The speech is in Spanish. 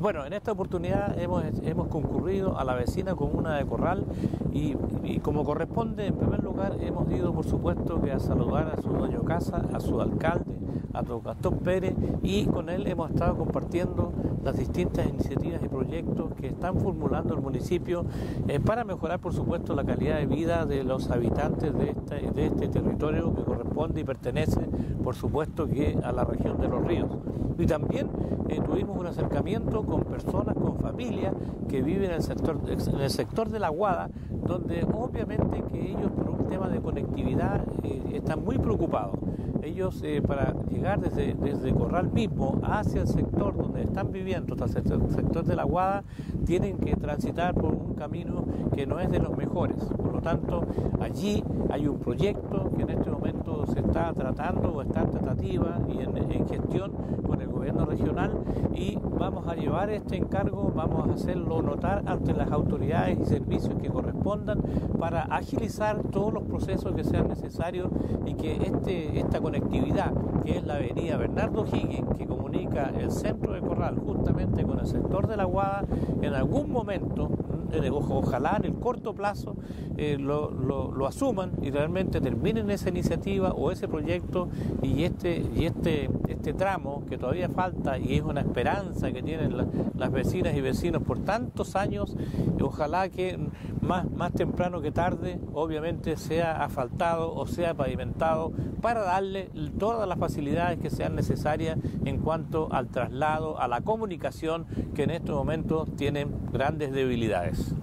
Bueno, en esta oportunidad hemos, hemos concurrido a la vecina comuna de Corral y, como corresponde, en primer lugar, hemos ido, por supuesto, que a saludar a su dueño casa, a su alcalde, a Gastón Pérez, y con él hemos estado compartiendo las distintas iniciativas y proyectos que están formulando el municipio eh, para mejorar, por supuesto, la calidad de vida de los habitantes de este, territorio que corresponde y pertenece, por supuesto, que a la región de los ríos. Y también eh, tuvimos un acercamiento con personas, con familias que viven en el sector, sector de la Guada, donde obviamente que ellos por un tema de conectividad eh, están muy preocupados. Ellos eh, para llegar desde, desde Corral mismo hacia el sector donde están viviendo, hasta el sector de la Guada, tienen que transitar por un camino que no es de los mejores. Por lo tanto, allí hay un proyecto que en este momento se está tratando o está en tratativa y en, en gestión con el gobierno y vamos a llevar este encargo, vamos a hacerlo notar ante las autoridades y servicios que correspondan para agilizar todos los procesos que sean necesarios y que este, esta conectividad, que es la avenida Bernardo Higgins, que comunica el centro de Corral justamente con el sector de la Guada, en algún momento, ojalá en el corto plazo, eh, lo, lo, asuman y realmente terminen esa iniciativa o ese proyecto y este, y este, este tramo que todavía falta y es una esperanza que tienen las vecinas y vecinos por tantos años, ojalá que más, más temprano que tarde, obviamente, sea asfaltado o sea pavimentado para darle todas las facilidades que sean necesarias en cuanto al traslado, a la comunicación, que en estos momentos tienen grandes debilidades.